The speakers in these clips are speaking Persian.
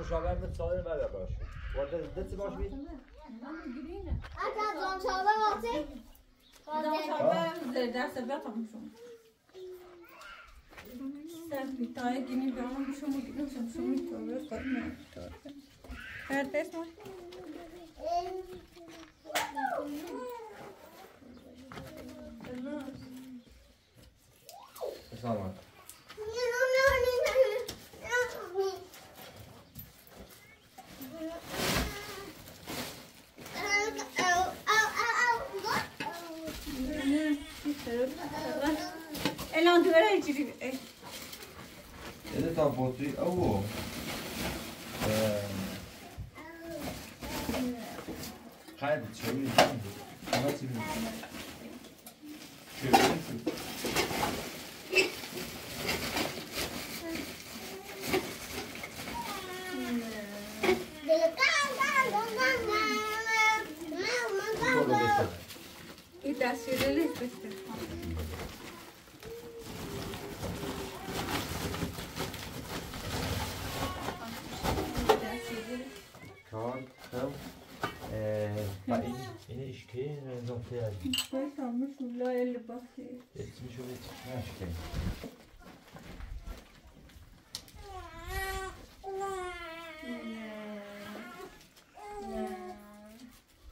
անուշականը ծայրը վրա բաշ։ Որտեղ դից բաշ հա, մի։ Ակա ծոնչալը ոցի։ Ծոնչալը ձեր դասը բախում։ Սա պիտայ գինի բանում շոմու գնա շոմու տորը կարմա հա, տորը։ Հերտես մա։ و این این اشکه نظام کردی بفهمش ولا اللي بخير اسمش شو اشکه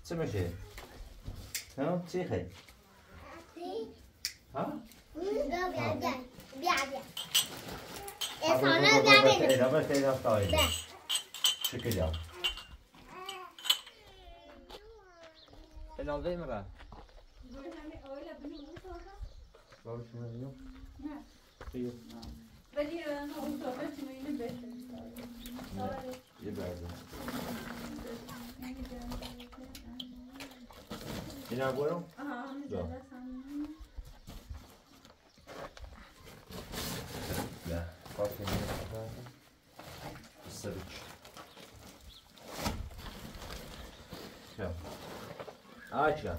چه میشه؟ ها چی خیلی؟ Helal değil mi lan? Böyle hani öyle bunu mu soracağım? Baba şunu biliyor musun? Ne? Şey Ben yine onu soracağım. Şimdi yine beşim. İyi verdim. ¿Tiene agüero? Ajá, no. Ya, kalk. Sarıç. آچا.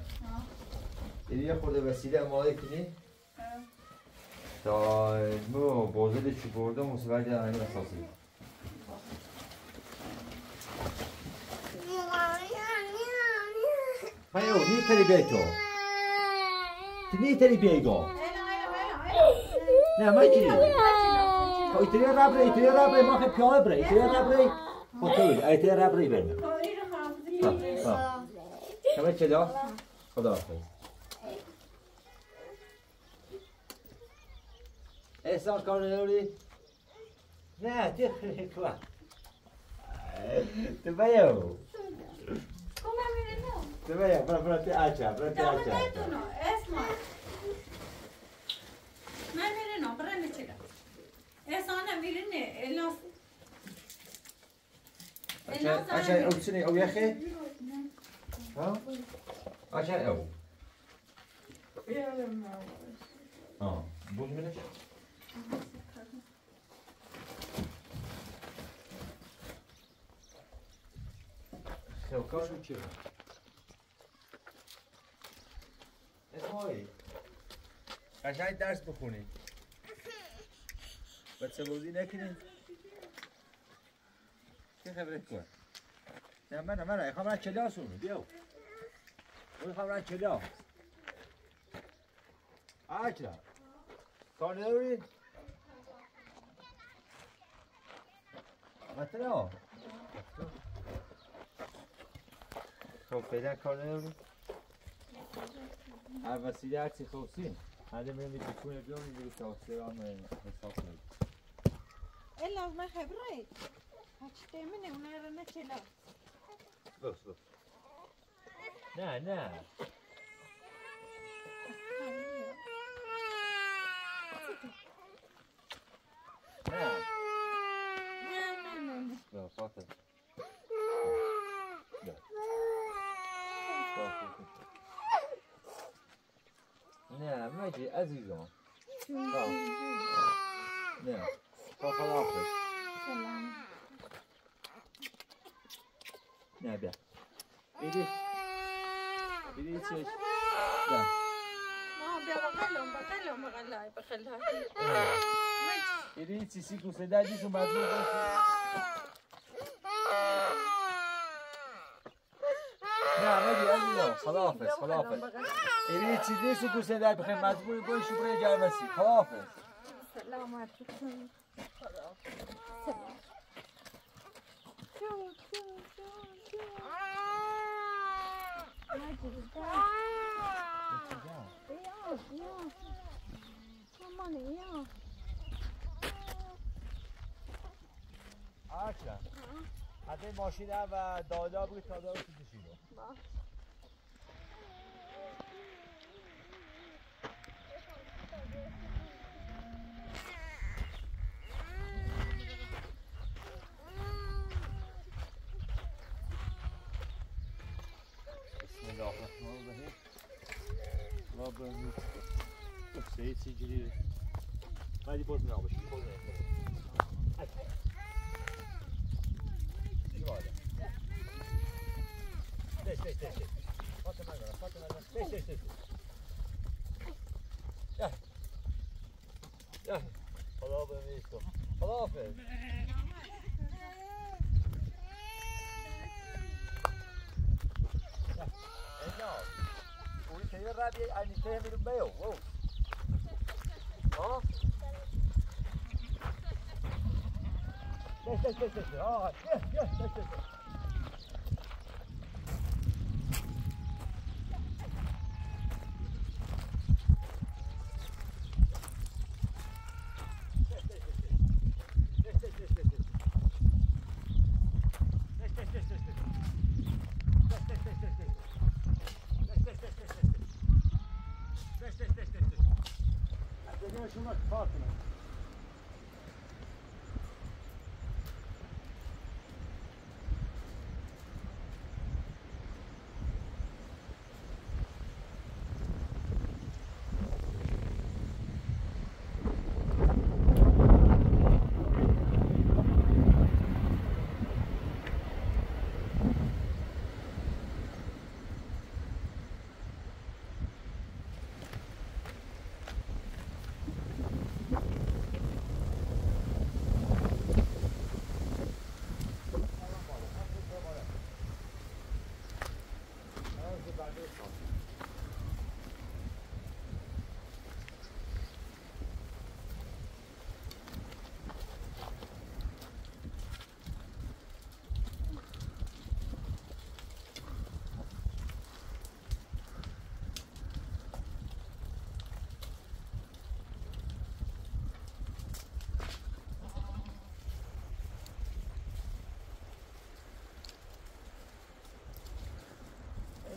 دیدی یه خورده وسیله اماده کنی؟ تا مو بازده چی برده مصبت همین اساسی. ما یو نی تری بیتو نی تری بیگو نه ما چی ایتالیا رابره ایتالیا رابره ما خیلی پیانه بره رابره هتل ایتالیا رابره بریم. ها ها همه چلا خدا حافظ. احسان کار نوری نه تی خیلی کوا تو بیو? تو بیو برا برا تی آچا برا تی Dame آچا detto no, esma. Ma viene no, prendicela. E sono mirine, e lo آچا آچا او سنی او یخی ها آچا او ها بوز منش خیلی چی اسمایی قشنگ درس بخونید بچه بازی نکنید چه خبره کن. نه من من می‌خوام راه کلاس اونو بیاو. می‌خوام راه کلاس آچلا کار نداری؟ مثلا خب فعلا کار نداری؟ هر وسیله هرچی خواستی هنده میرم یه تکونه بیام میگه تاسته هم حساب کنید الا ما خبره هچ تمنه اون رو نچلا بس بس Nah, nah. Non, ça fait. Non, ça fait. Non, ça fait. Non, ça fait. Non, ça fait. Non, ça ببین چش مامان بیا. بغلم بغلم بغلای بغلای ببین چی سی کو صدا دیشو مجبور نه مگی علینا خلافز خلافز ببین چی دیشو کو صدا بخیر مجبور باشی برای جرمسی خلافز سلام علیکم خلافز بیا آچه حتی ماشینه و دادا بود تا دادا تو Velcro. Over here. Rubber and upsetsi giriyor. Haydi pozunu al şimdi pozunu. Hadi. Hadi. Steş steş steş. Bakın ayağına, bakın ayağına. Steş steş steş. Gel. Gel. Allah'a emanet ol. Allah'a emanet. não. O Itaí vai vir a terra do meu. Ó. Deixa, deixa, deixa. Ó, deixa, deixa, deixa.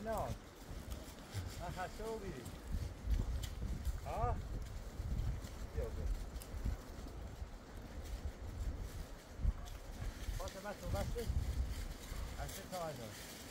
نه من خسته و بیری ها بیا بیا فاطمه تو بسته تا نخور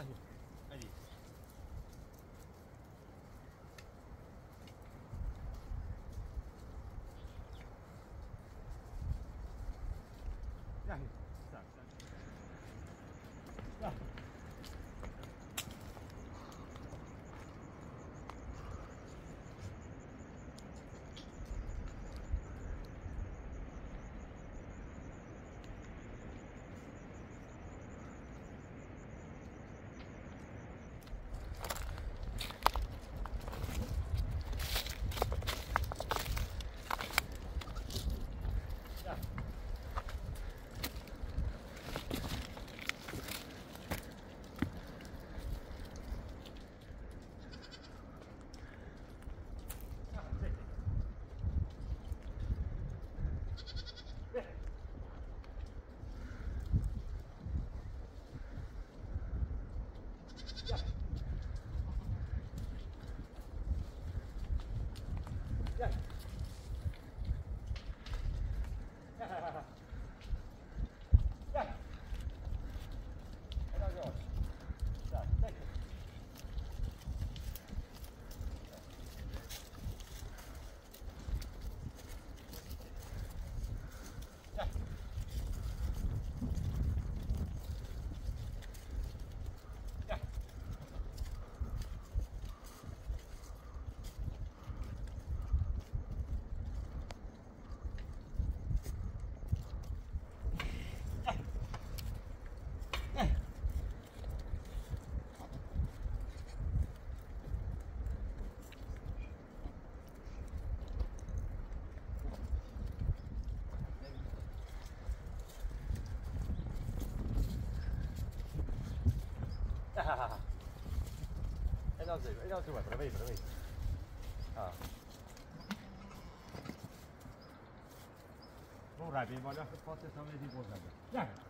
là gì? Là gì? Là gì E dal zero, e dal zero, vedi, vedi, vedi. Ah. Ora, abbiamo voglia che potete stare di posare. Yeah.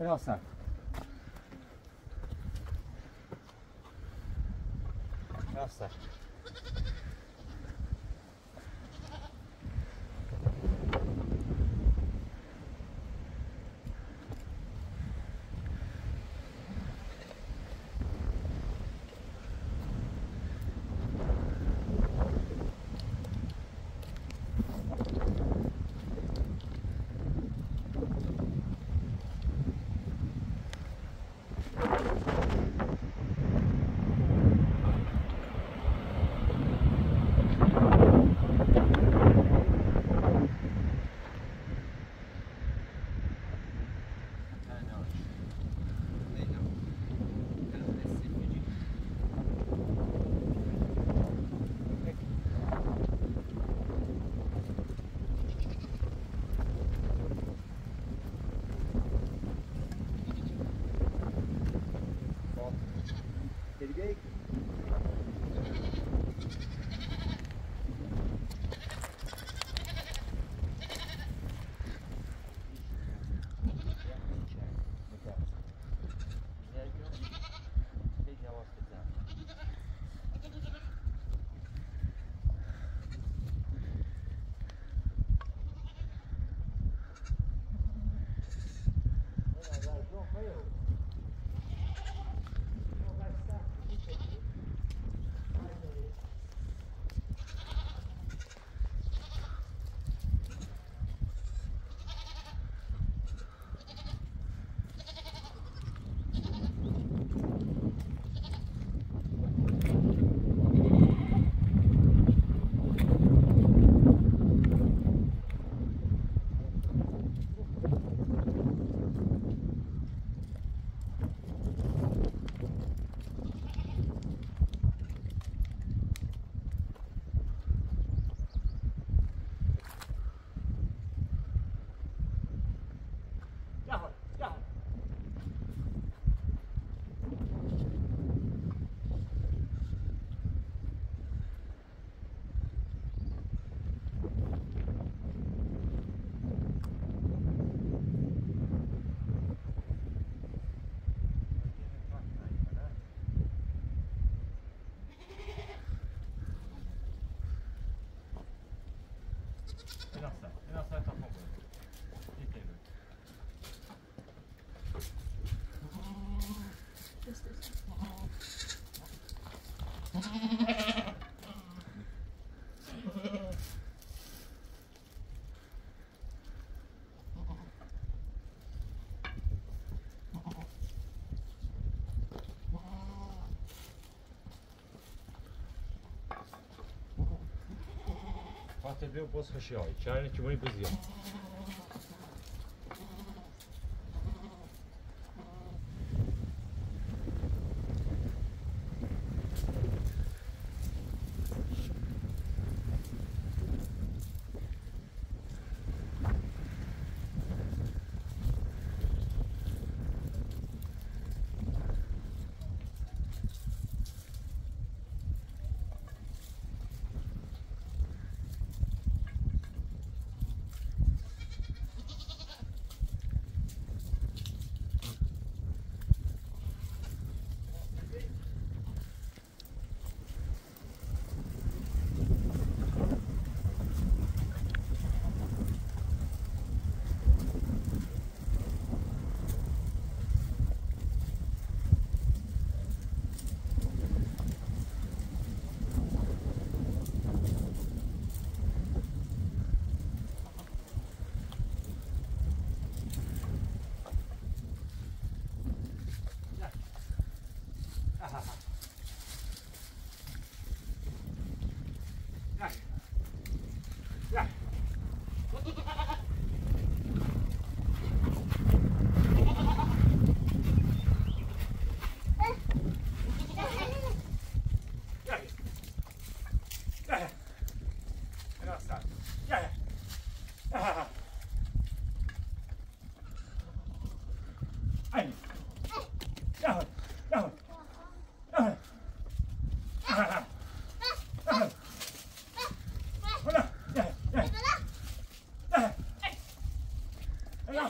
Olha o saco. Olha o. fail. Nossa, tá bombando. Poate vei o pot sfârși aici, are ce mai.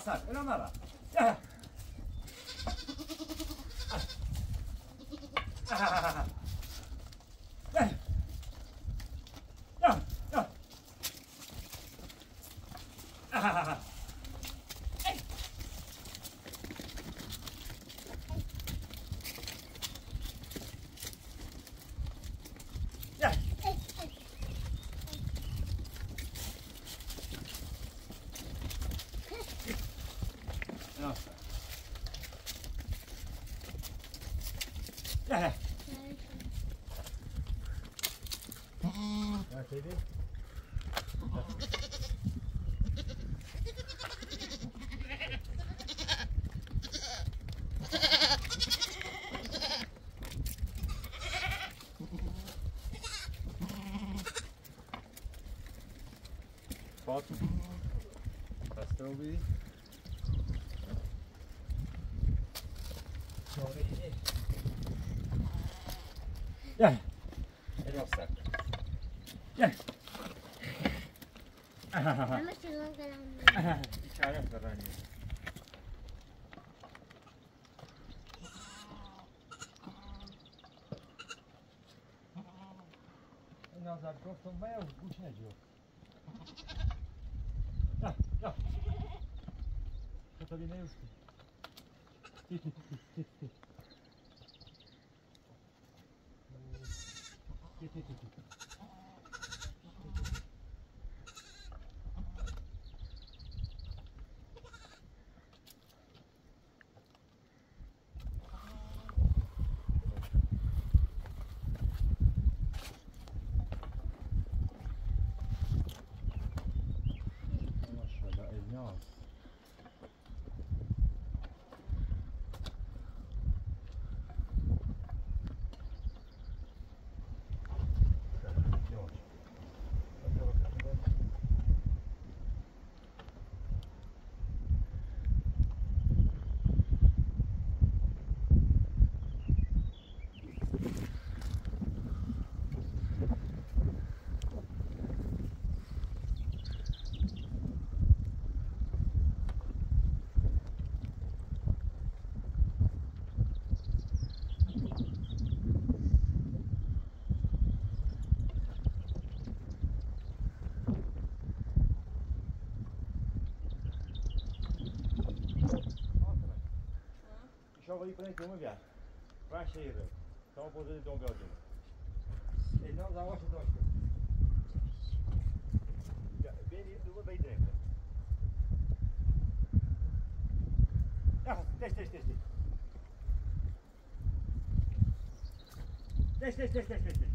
pasar. Era nada. alto. Pastel bir. Gel. El olsak. Gel. Ama şuradan kalan. İçeride kalan. نظر گفتم من گوش نجو Полинеюшки. carro ali pra dentro de uma viagem. Pra cheio, velho. Tá uma pousada de Dom Belzinho. Ele não dá hoje, não, acho. Benito, uma bem dentro. Ah, deixa, deixa, deixa. Deixa, deixa, deixa, deixa, deixa.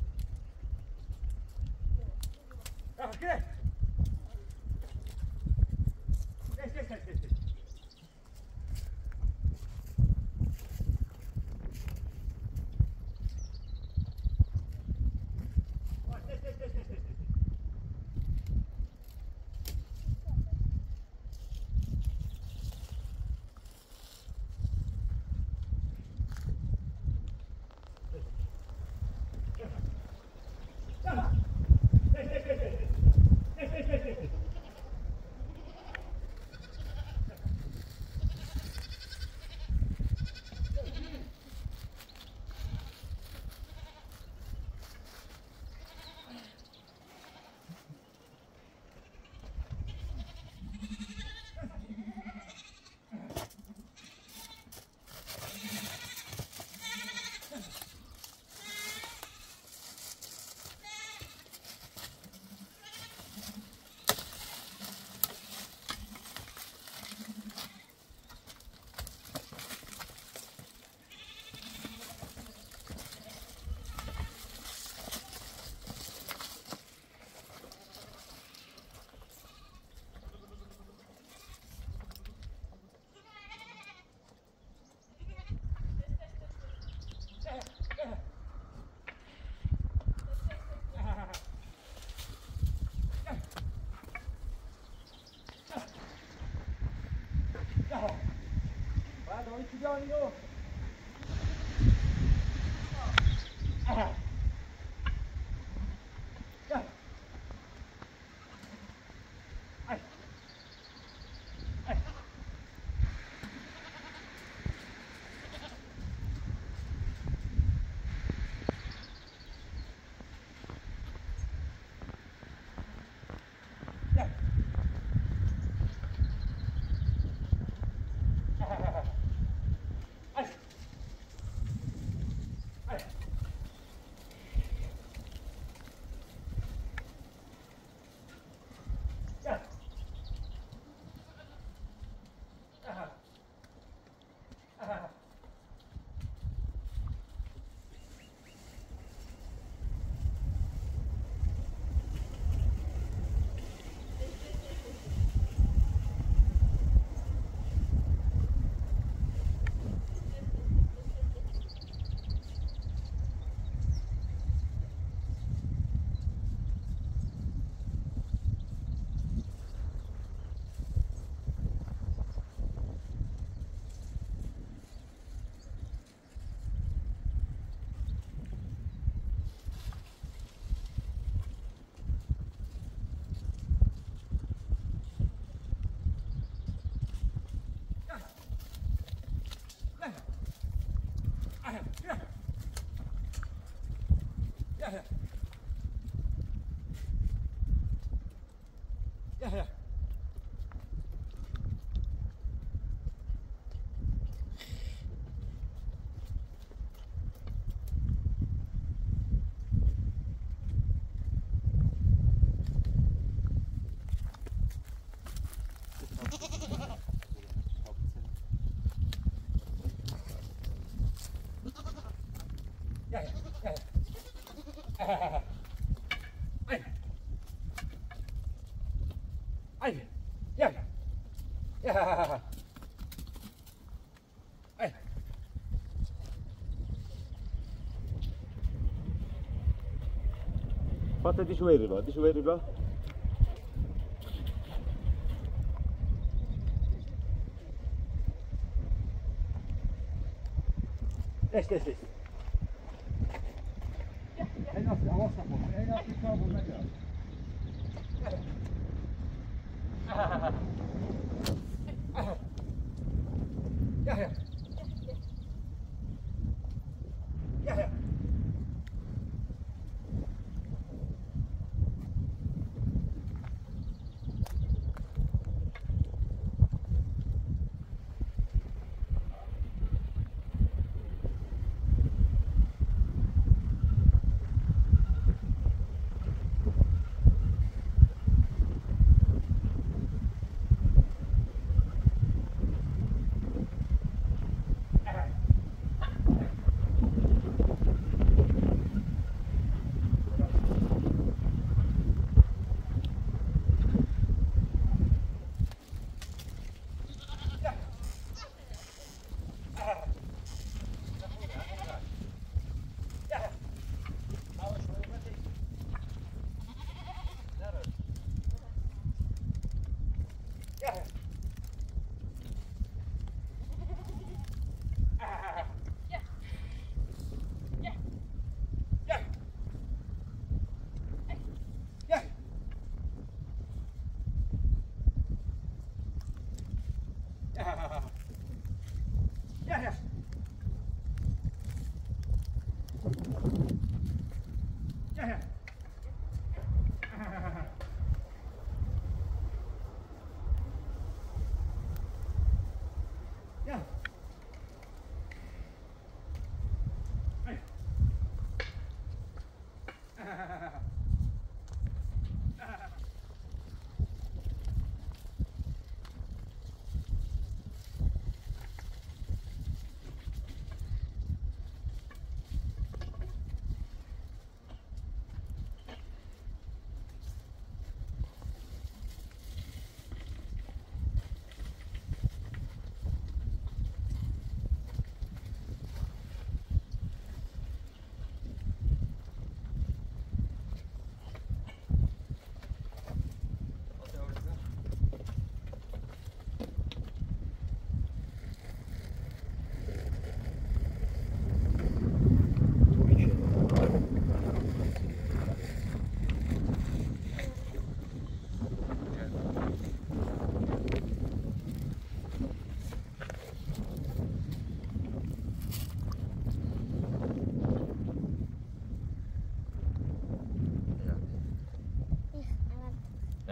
Hadi gidelim. Ja, ja, ja. ja. Ein. Ein. Ja, ja. Ja. Ein. Fate di giù, arriva, di giù, arriva. よしよしよし。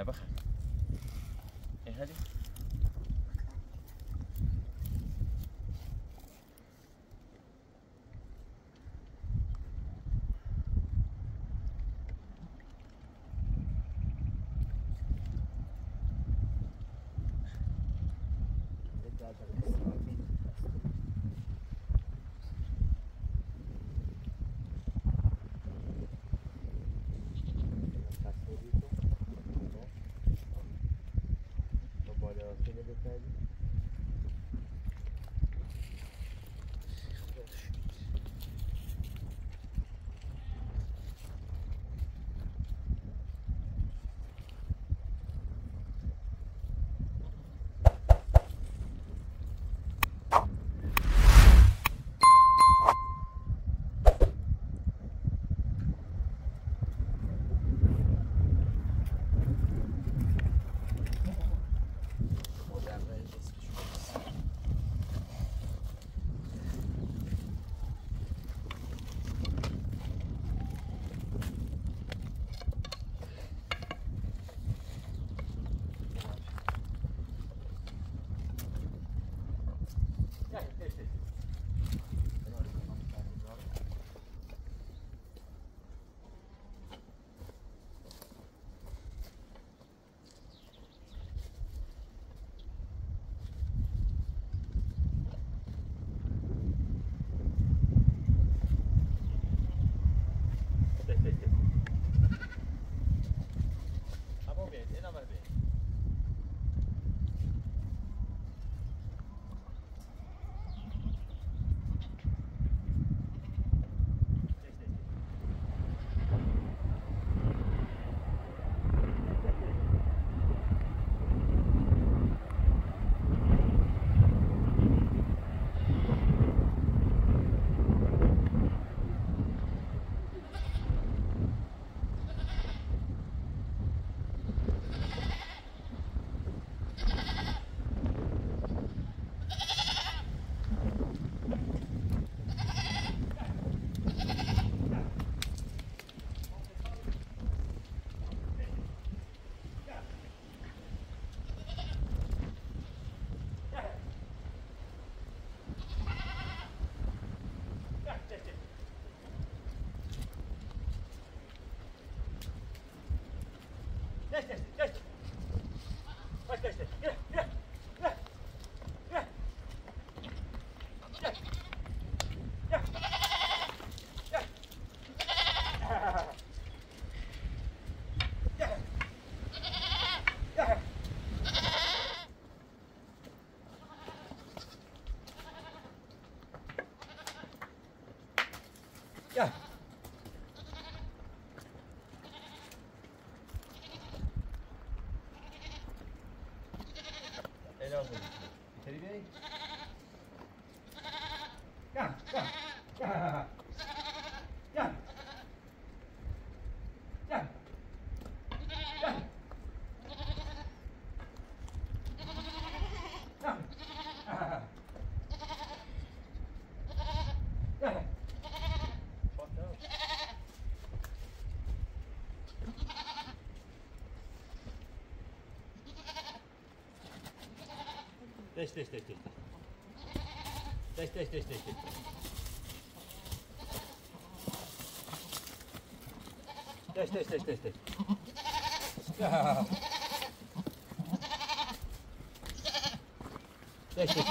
never. Kaç kaç kaç. Kaç kaç kaç. Gel. বলি 出して出して出して出して出して出して出して出して出して出して出して出して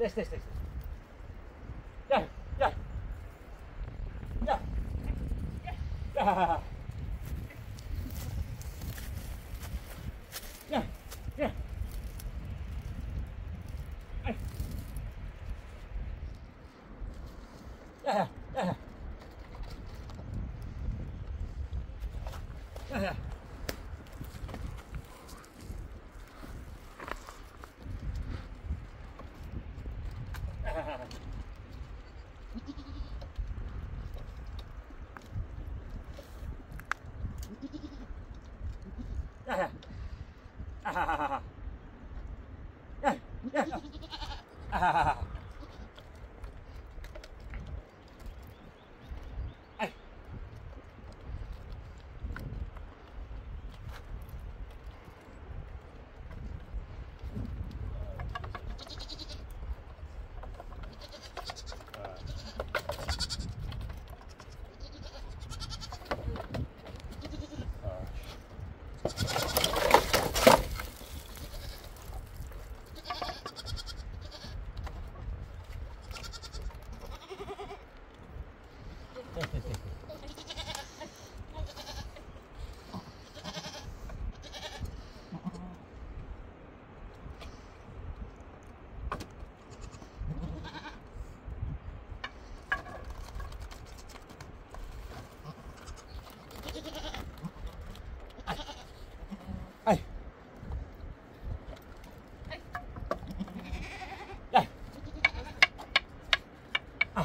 よしよしよしよしよ哈哈哈哈。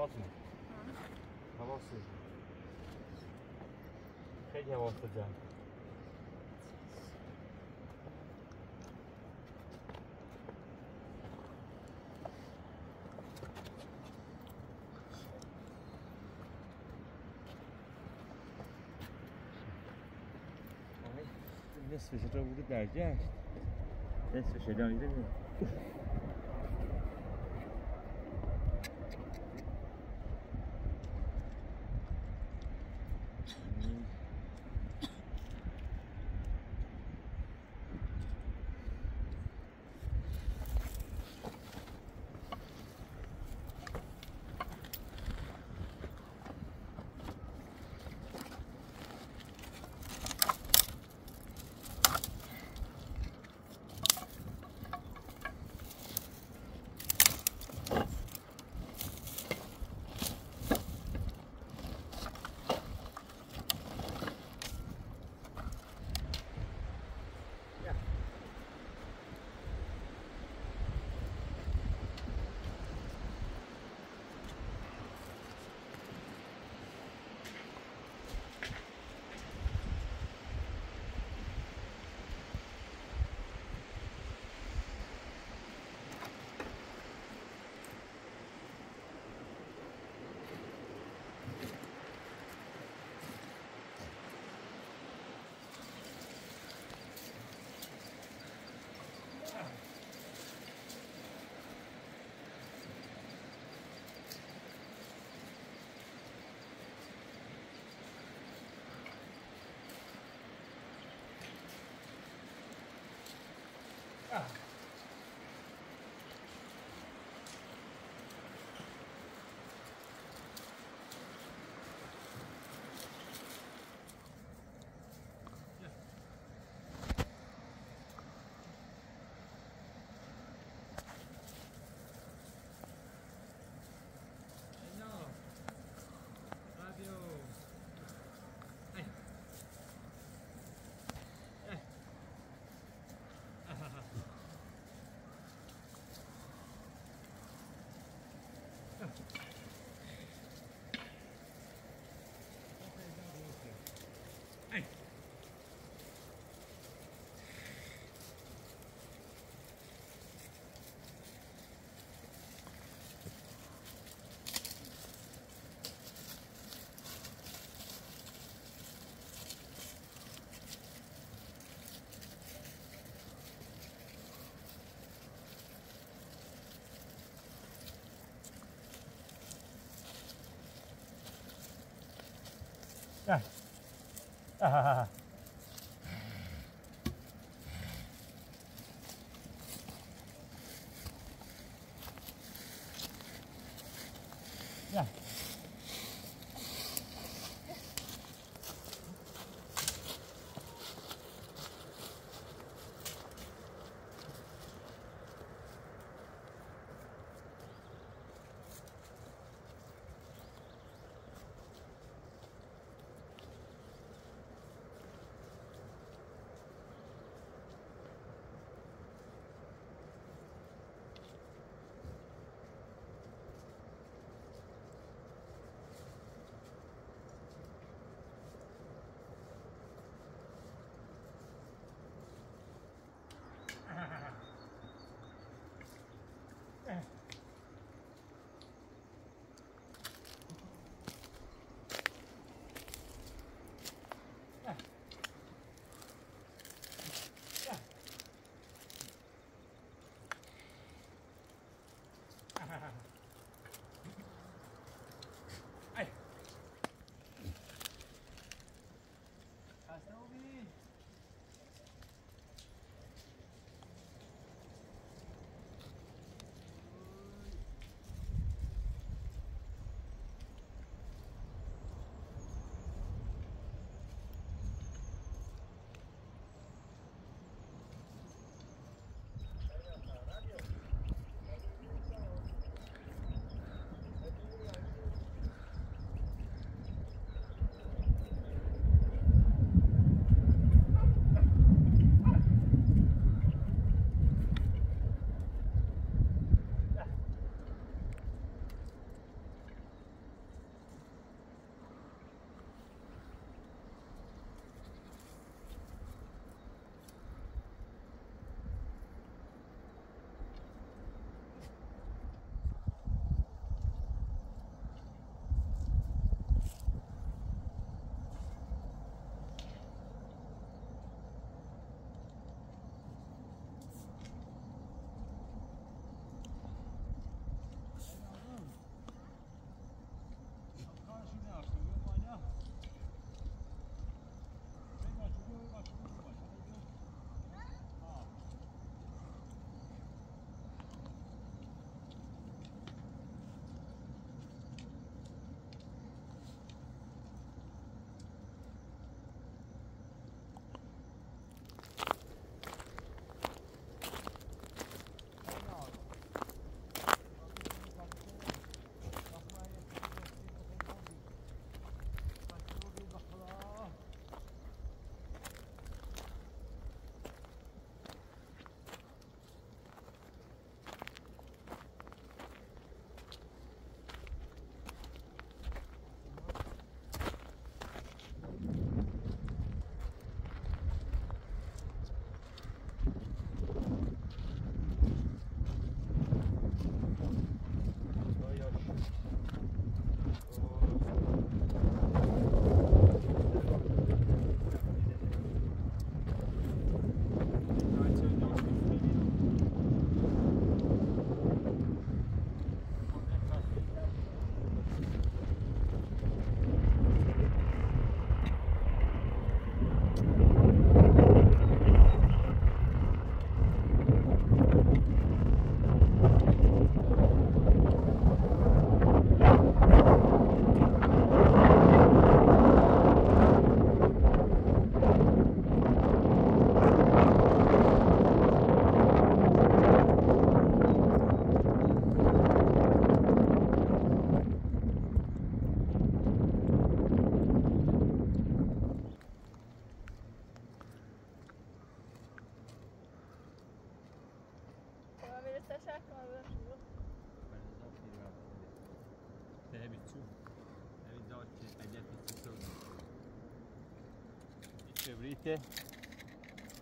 Fatma. Havasız. خیلی حواست جمع نصفش را بوده در جشن نصفش ادامه کبریته Ah. 啊哈哈哈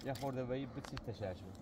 یه خورده بایی بچی تشش بود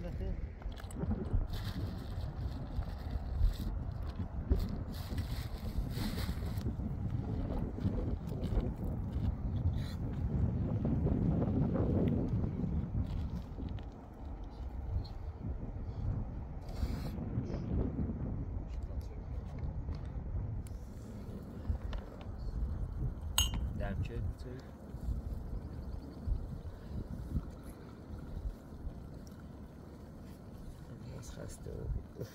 metre. Damn, kid. that's dope.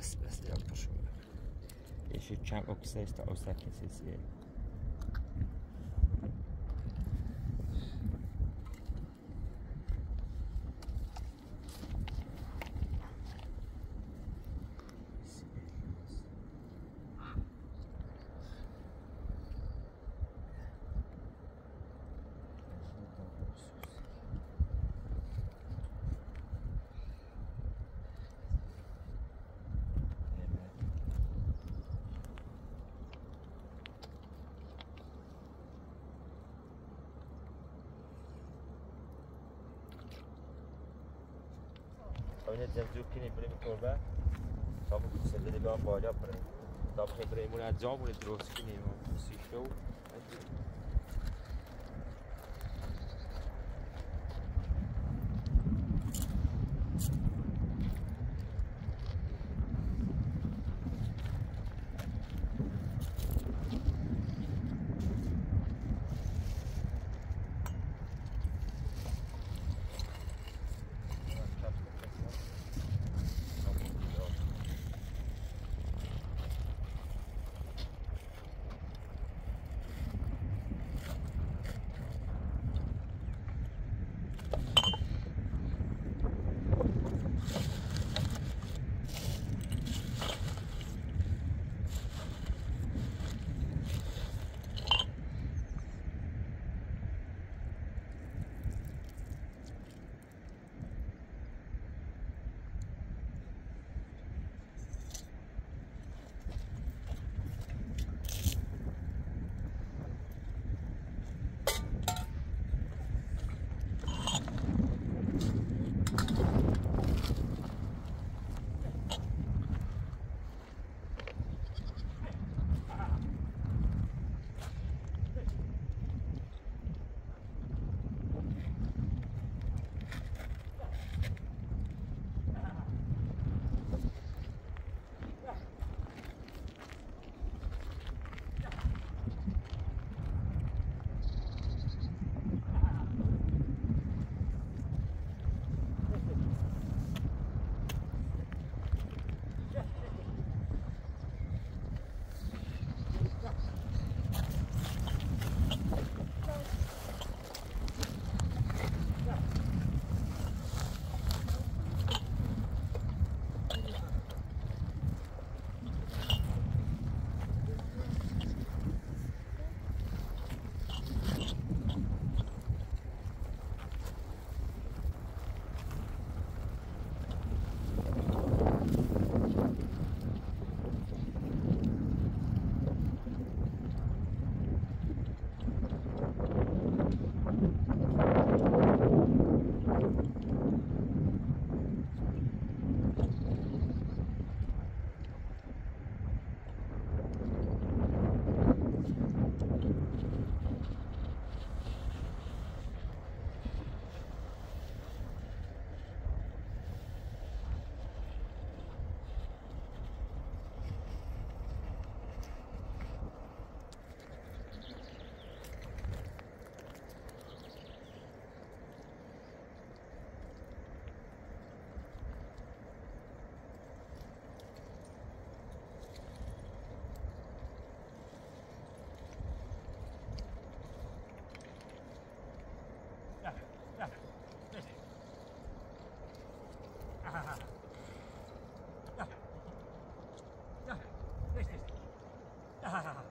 Especially up to shoulder. Jeśli trzeba określić, to here. si Oyuna زوکی بریم کربه تا بود سله دیگه هم بالا بریم تا بخیر بریم اون از جامون 哈哈哈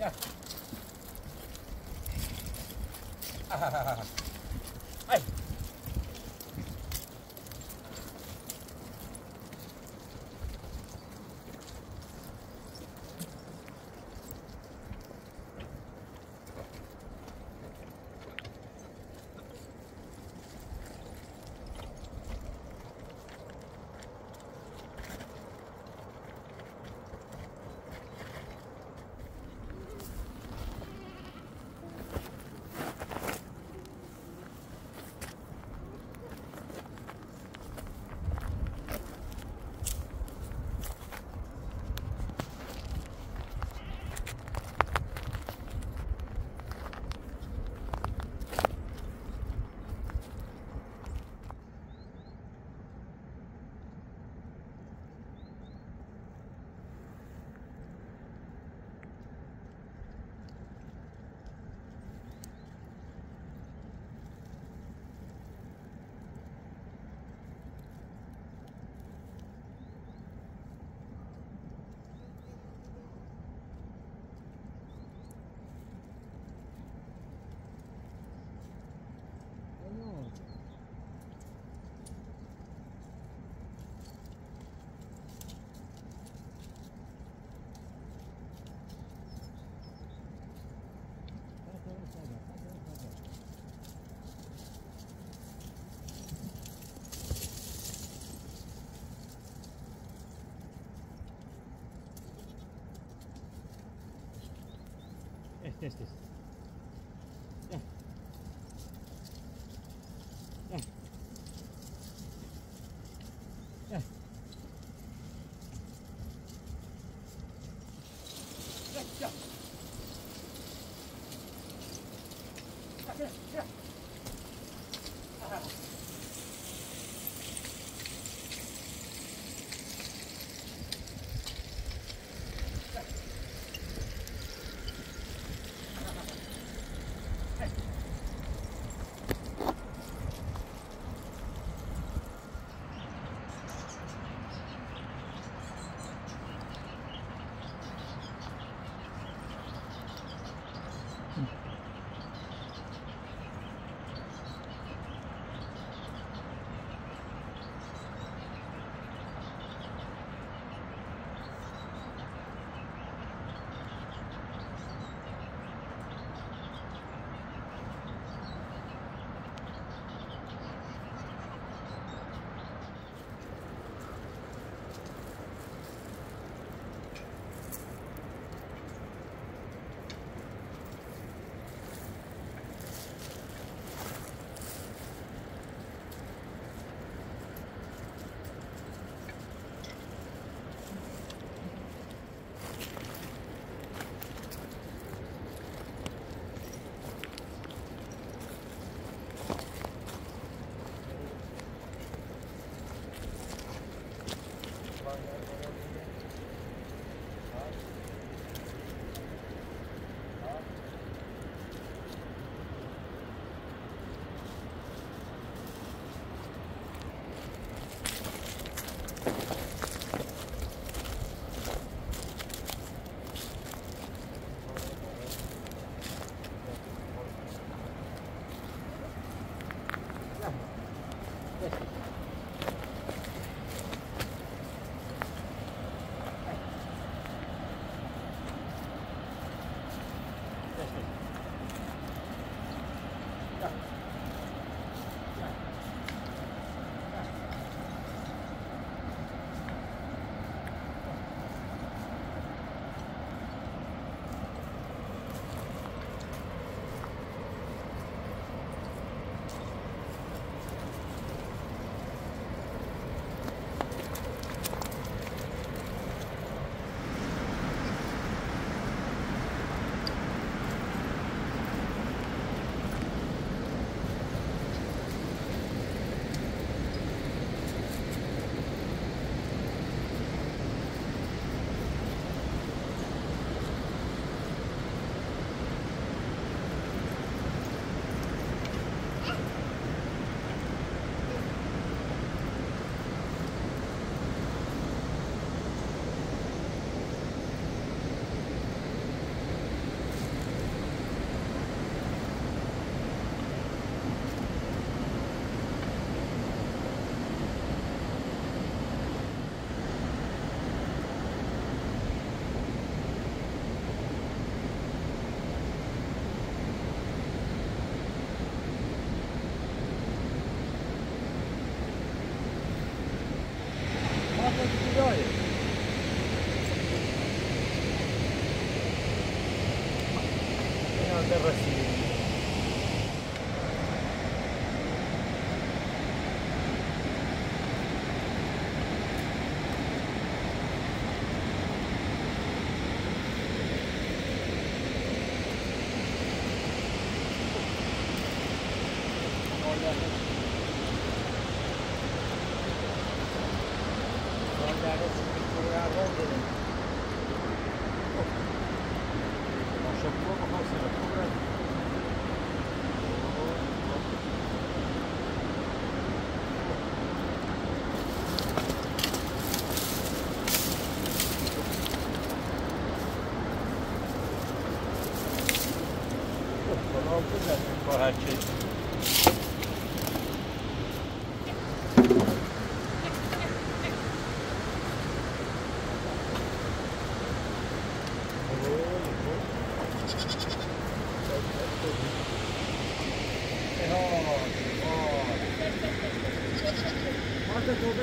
哈哈哈哈哈哎。Test this. Yeah. Yeah. Yeah. Yeah. Yeah. Yeah. Yeah.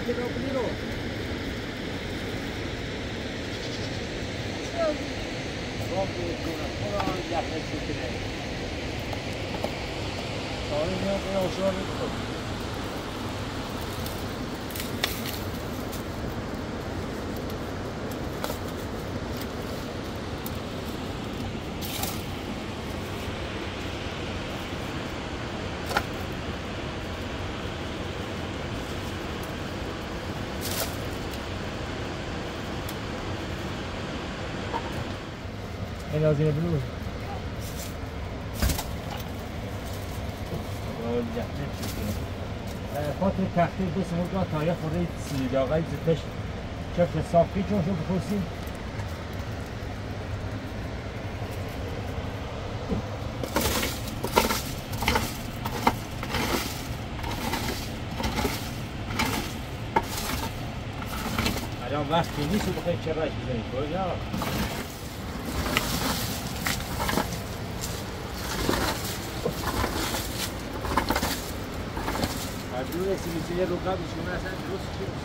quiero primero. Sonra bir yolculuk از این بلو خاطر تخته بس مرگا تا یه خورده سیدی آقای زتش چفت صافی چون شو بخورسی الان وقتی نیست و بخیر چه رش بزنید primeiro lugar é do ginásio é, é dos tiros.